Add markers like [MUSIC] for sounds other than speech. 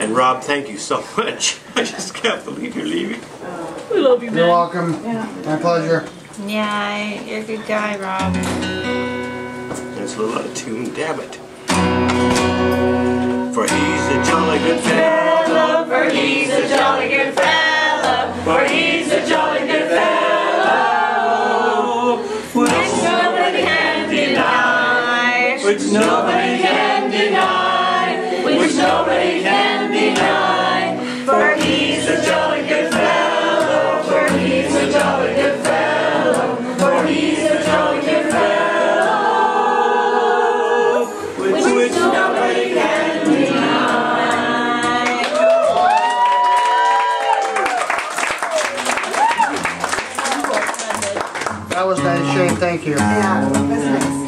And Rob, thank you so much. [LAUGHS] I just can't believe you're leaving. We love you, You're man. welcome. My pleasure. Yeah, you're a good guy, Rob. That's a little out of tune, damn it. For he's a jolly good fellow. For he's a jolly good fellow. For he's a jolly good fellow. Which nobody can deny. Which nobody can deny. Which nobody That was nice, Shane. Thank you. Yeah, that's nice.